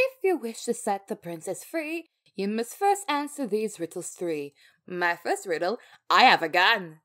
If you wish to set the princess free, you must first answer these riddles three. My first riddle I have a gun.